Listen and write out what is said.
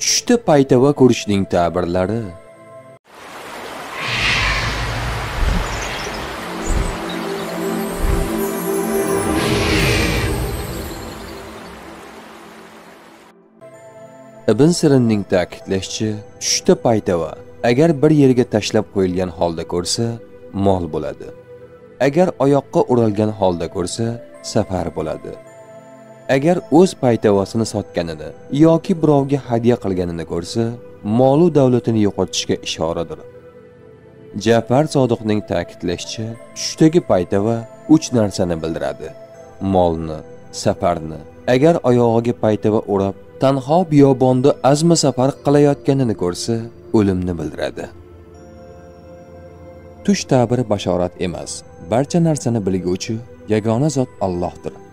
tushda paytava ko'rishning ta'birlari. Ibn sirinning ta'kidlashicha tushda paytava agar bir yerga tashlab qo'yilgan holda ko'rsa mol bo'ladi. Agar oyoqqa o'ralgan holda ko'rsa safar bo'ladi. Agar o'z paytavasini sotganini yoki birovga hadya qilganini ko'rsa molu davlatini yo'qotishga ishoradir. Jafar sodiqning ta'kidlashicha tushdagi paytava uch narsani bildiradi. Molni safarni. Agar oyog'iga paytava o'rab tanho biyobonda azma safar qilayotganini ko'rsa o'limni bildiradi. Tush ta'biri bashorat emas barcha narsani bilguvchi yagona zot Allohdir.